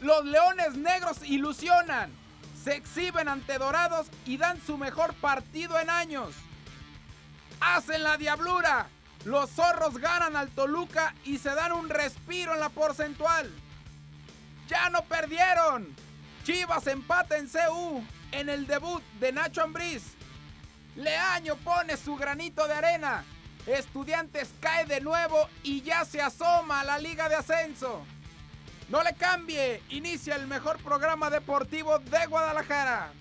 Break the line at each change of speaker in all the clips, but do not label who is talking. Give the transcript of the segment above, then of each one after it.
Los Leones Negros ilusionan. Se exhiben ante Dorados y dan su mejor partido en años. Hacen la diablura. Los zorros ganan al Toluca y se dan un respiro en la porcentual. Ya no perdieron. Chivas empata en CU en el debut de Nacho Ambriz. Leaño pone su granito de arena. Estudiantes cae de nuevo y ya se asoma a la Liga de Ascenso. No le cambie, inicia el mejor programa deportivo de Guadalajara.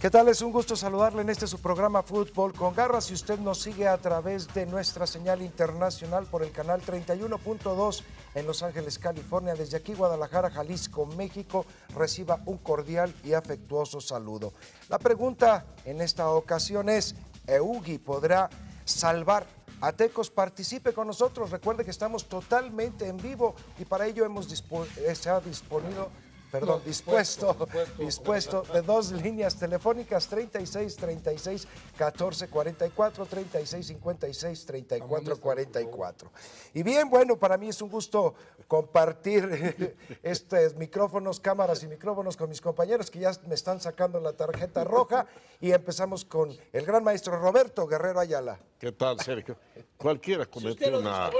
¿Qué tal? Es un gusto saludarle en este su programa Fútbol con Garras. Si usted nos sigue a través de nuestra señal internacional por el canal 31.2 en Los Ángeles, California, desde aquí Guadalajara, Jalisco, México, reciba un cordial y afectuoso saludo. La pregunta en esta ocasión es, ¿Eugi podrá salvar a Tecos? Participe con nosotros. Recuerde que estamos totalmente en vivo y para ello hemos eh, se ha disponido perdón, dispuesto, dispuesto, de dos líneas telefónicas 36 36 14 44, 36 56 34 44. Y bien, bueno, para mí es un gusto compartir estos micrófonos, cámaras y micrófonos con mis compañeros que ya me están sacando la tarjeta roja y empezamos con el gran maestro Roberto Guerrero Ayala.
¿Qué tal, Sergio? Cualquiera cometió una,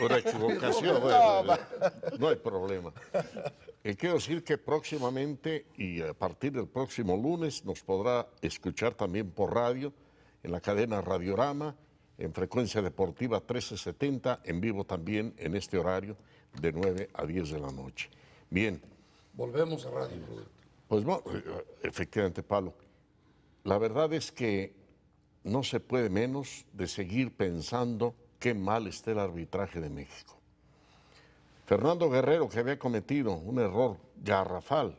una, equivocación, no hay problema. Eh, quiero decir que próximamente y a partir del próximo lunes nos podrá escuchar también por radio, en la cadena Radiorama, en frecuencia deportiva 1370, en vivo también en este horario de 9 a 10 de la noche. Bien.
Volvemos a radio,
Pues no, eh, efectivamente, Pablo. La verdad es que no se puede menos de seguir pensando qué mal está el arbitraje de México. Fernando Guerrero, que había cometido un error garrafal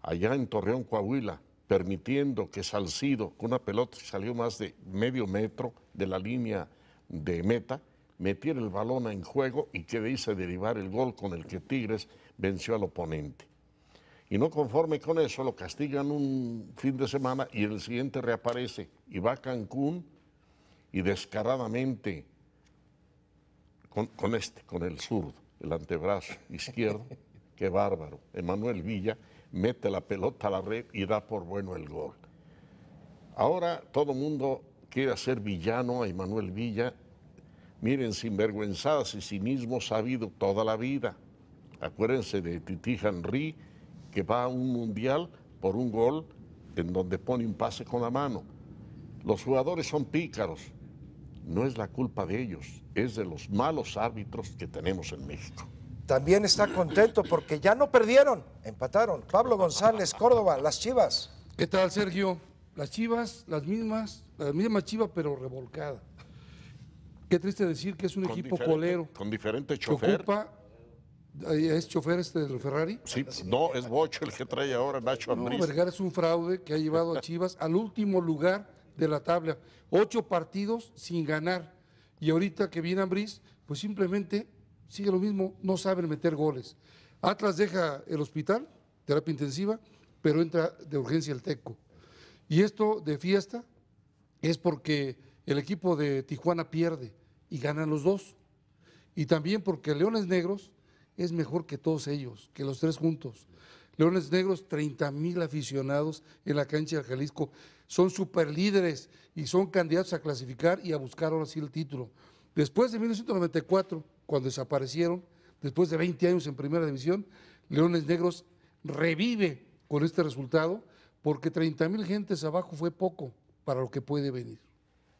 allá en Torreón, Coahuila, permitiendo que Salcido, con una pelota que salió más de medio metro de la línea de meta, metiera el balón en juego y que de ahí se derivar el gol con el que Tigres venció al oponente. Y no conforme con eso, lo castigan un fin de semana y el siguiente reaparece y va a Cancún y descaradamente con, con este, con el zurdo el antebrazo izquierdo, qué bárbaro. Emanuel Villa mete la pelota a la red y da por bueno el gol. Ahora todo mundo quiere hacer villano a Emanuel Villa. Miren, sinvergüenzadas y cinismo sabido toda la vida. Acuérdense de Titi Henry, que va a un mundial por un gol en donde pone un pase con la mano. Los jugadores son pícaros, no es la culpa de ellos, es de los malos árbitros que tenemos en México.
También está contento porque ya no perdieron, empataron. Pablo González, Córdoba, las Chivas.
¿Qué tal, Sergio? Las Chivas, las mismas, la misma Chiva, pero revolcada. Qué triste decir que es un equipo colero.
Con diferente chofer.
Ocupa, ¿Es chofer este del Ferrari?
Sí, no, es Bocho el que trae ahora Nacho Ambriz.
No, Vergara es un fraude que ha llevado a Chivas al último lugar de la tabla. Ocho partidos sin ganar. Y ahorita que viene Ambriz, pues simplemente sigue lo mismo, no saben meter goles. Atlas deja el hospital, terapia intensiva, pero entra de urgencia el Teco. Y esto de fiesta es porque el equipo de Tijuana pierde y ganan los dos. Y también porque Leones Negros es mejor que todos ellos, que los tres juntos. Leones Negros, 30 mil aficionados en la cancha de Jalisco son superlíderes y son candidatos a clasificar y a buscar ahora sí el título. Después de 1994, cuando desaparecieron, después de 20 años en primera división, Leones Negros revive con este resultado porque 30 mil gentes abajo fue poco para lo que puede venir.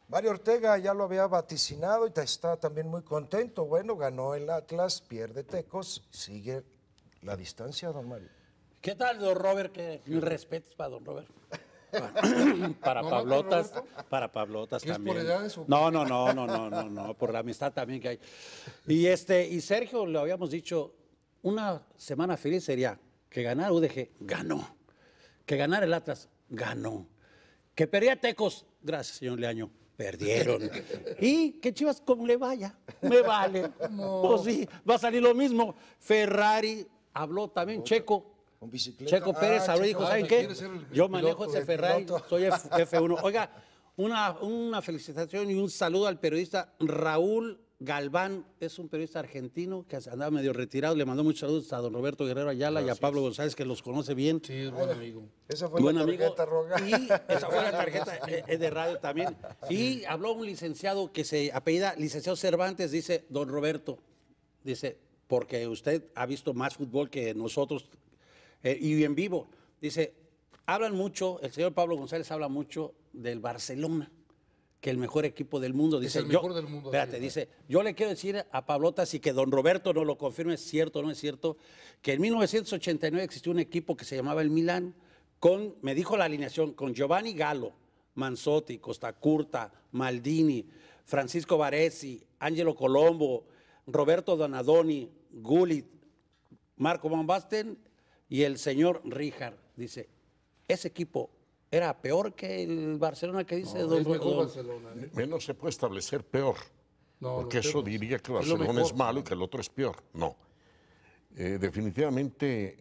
Mario Ortega ya lo había vaticinado y está también muy contento. Bueno, ganó el Atlas, pierde Tecos, sigue la distancia, don Mario.
¿Qué tal, don Robert? Que mil respetos para don Robert. para Pablotas, para Pablotas también. no, no, no, no, no, no, no, por la amistad también que hay. Y este, y Sergio lo habíamos dicho, una semana feliz sería que ganar UDG, ganó. Que ganar el Atlas, ganó. Que perdía Tecos, gracias, señor Leaño, perdieron. y que Chivas como le vaya, me vale. Pues sí, va a salir lo mismo. Ferrari habló también, Checo, Checo Pérez ah, ahora dijo, ¿saben qué? Yo manejo ese Ferrari, soy F1. Oiga, una, una felicitación y un saludo al periodista Raúl Galván es un periodista argentino que andaba medio retirado. Le mandó muchos saludos a don Roberto Guerrero Ayala y a Pablo González, que los conoce bien.
Sí, es buen amigo.
Esa fue la tarjeta
roja. Y esa fue la tarjeta eh, eh, de radio también. Y habló un licenciado que se apellida licenciado Cervantes, dice don Roberto, dice, porque usted ha visto más fútbol que nosotros eh, y en vivo. Dice, hablan mucho, el señor Pablo González habla mucho del Barcelona que el mejor equipo del mundo. Dice,
es el mejor del mundo.
Espérate, dice, yo le quiero decir a Pablotas y que don Roberto no lo confirme, es cierto o no es cierto, que en 1989 existió un equipo que se llamaba el Milán, con, me dijo la alineación, con Giovanni Gallo, Manzotti, Costa Curta, Maldini, Francisco Varesi, Angelo Colombo, Roberto Donadoni, Gullit, Marco Van Basten y el señor Rijard. Dice, ese equipo era peor que el Barcelona que dice
don, Barcelona.
¿eh? Menos se puede establecer peor. porque eso diría que Barcelona es, malo y que el otro es peor. No. Eh, definitivamente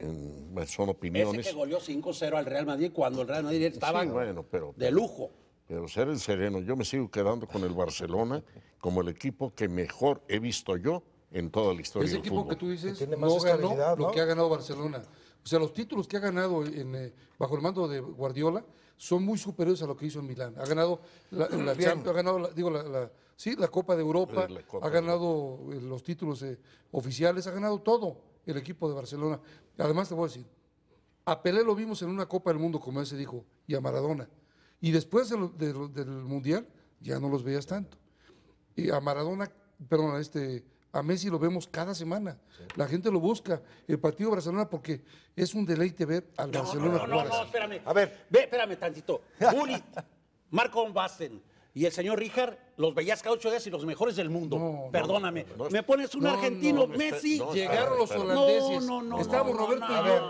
son opiniones.
Ese que goleó 5-0 al Real Madrid cuando el Real Madrid estaba
bueno, pero,
de lujo.
Pero ser el sereno, yo me sigo quedando con el Barcelona como el equipo que mejor he visto yo en toda la historia
Ese
del
equipo que tú dices no ganó lo que ha ganado Barcelona. O sea, los títulos que ha ganado eh, bajo el mando de Guardiola son muy superiores a lo que hizo en Milán. Ha ganado la, Champions, ha ganado, digo, la, sí, la Copa de Europa, ha ganado eh, los títulos eh, oficiales, ha ganado todo el equipo de Barcelona. Además, te voy a decir, a Pelé lo vimos en una Copa del Mundo, como él se dijo, y a Maradona. Y después del Mundial ya no los veías tanto. Y a Maradona, perdón, a este a Messi lo vemos cada semana. La gente lo busca. El partido de Barcelona porque es un deleite ver al Barcelona
no, no, no, espérame. A ver. Ve, espérame tantito. Gullit, Marco Basten y el señor Rijard los veías cada ocho días y los mejores del mundo. Perdóname. Me pones un argentino, Messi.
Llegaron los holandeses. No, no, Estábamos Roberto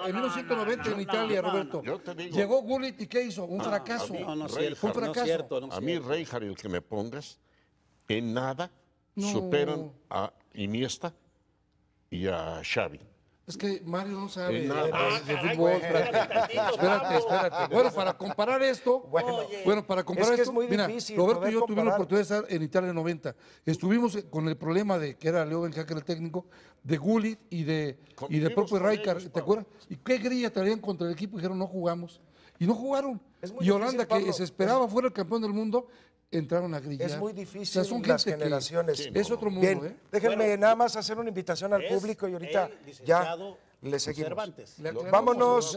en 1990 en Italia, Roberto. Llegó Gullit y ¿qué hizo? Un fracaso.
No, no, Fue un fracaso.
a mí, Rijard, el que me pongas, en nada superan a Iniesta y a Xavi.
Es que Mario no sabe de, fútbol. espérate, espérate, Bueno, para comparar esto, bueno, para comparar esto, mira, Roberto y yo tuvimos la oportunidad de estar en Italia en 90. Estuvimos con el problema de que era Leo Benjaque el técnico, de Gullit y de y de propio Rijkaard, ¿te acuerdas? ¿Y qué grilla traían contra el equipo? Dijeron, no jugamos. Y no jugaron. Y Holanda, que se esperaba fuera el campeón del mundo, entraron a grillar.
Es muy difícil son las generaciones.
es otro mundo, Bien,
¿eh? Déjenme nada más hacer una invitación al público y ahorita ya le seguimos.
Cervantes.
Vámonos.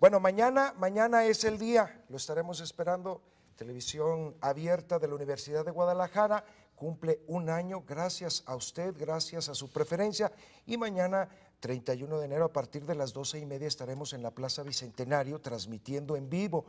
Bueno, mañana, mañana es el día, lo estaremos esperando. Televisión abierta de la Universidad de Guadalajara cumple un año gracias a usted, gracias a su preferencia y mañana 31 de enero a partir de las 12 y media estaremos en la Plaza Bicentenario transmitiendo en vivo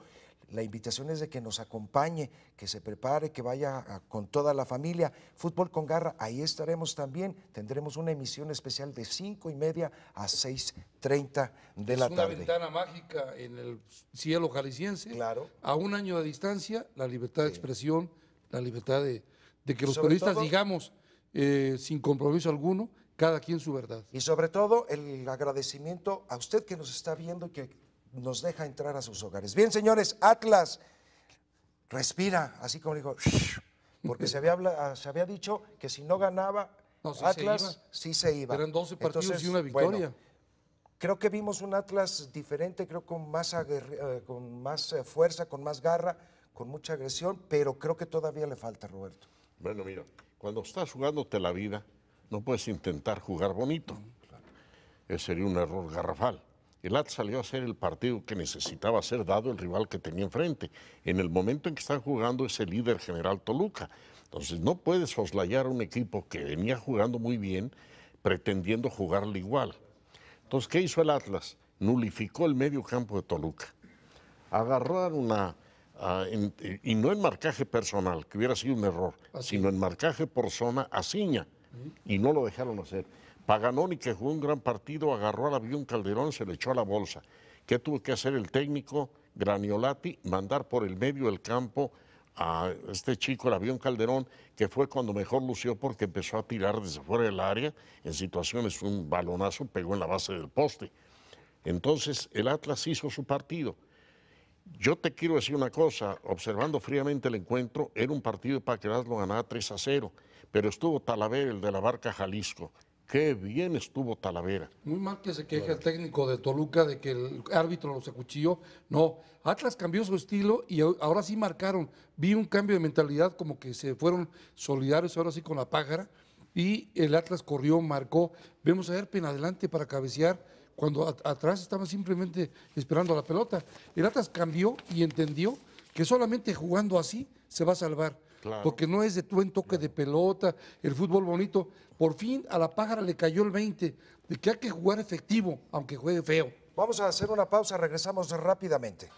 la invitación es de que nos acompañe, que se prepare, que vaya con toda la familia. Fútbol con garra, ahí estaremos también. Tendremos una emisión especial de cinco y media a 6.30 de la tarde. Es
una ventana mágica en el cielo jalisciense.
Claro.
A un año de distancia, la libertad de expresión, la libertad de, que los periodistas digamos eh, sin compromiso alguno, cada quien su verdad.
Y sobre todo el agradecimiento a usted que nos está viendo y que nos deja entrar a sus hogares. Bien, señores, Atlas respira, así como dijo, porque se había, se había dicho que si no ganaba Atlas, sí se iba.
Eran 12 partidos y una victoria.
creo que vimos un Atlas diferente, creo con más, eh, con más eh, fuerza, con más garra, con mucha agresión, pero creo que todavía le falta, Roberto.
Bueno, mira, cuando estás jugándote la vida, no puedes intentar jugar bonito. Ese sería un error garrafal el Atlas salió a ser el partido que necesitaba ser dado el rival que tenía enfrente. En el momento en que están jugando ese líder general Toluca. Entonces no puedes soslayar a un equipo que venía jugando muy bien pretendiendo jugarle igual. Entonces, ¿qué hizo el Atlas? Nulificó el medio campo de Toluca. Agarró una... y no en marcaje personal, que hubiera sido un error, sino en marcaje por zona a Ciña. Y no lo dejaron hacer. Paganoni, que jugó un gran partido, agarró al avión Calderón, se le echó a la bolsa. ¿Qué tuvo que hacer el técnico Graniolati? Mandar por el medio del campo a este chico, el avión Calderón, que fue cuando mejor lució porque empezó a tirar desde fuera del área, en situaciones un balonazo pegó en la base del poste. Entonces el Atlas hizo su partido. Yo te quiero decir una cosa, observando fríamente el encuentro, era un partido para que lo ganara 3 a 0, pero estuvo Talavera, el de la Barca Jalisco. Qué bien estuvo Talavera.
Muy mal que se queje el técnico de Toluca de que el árbitro los acuchilló. No, Atlas cambió su estilo y ahora sí marcaron. Vi un cambio de mentalidad, como que se fueron solidarios ahora sí con la pájara. Y el Atlas corrió, marcó. Vemos a Erpen adelante para cabecear cuando atrás estaban simplemente esperando la pelota. El Atlas cambió y entendió que solamente jugando así se va a salvar. Porque no es de buen toque de pelota, el fútbol bonito. Por fin a la pájara le cayó el 20 de que hay que jugar efectivo, aunque juegue feo.
Vamos a hacer una pausa, regresamos rápidamente.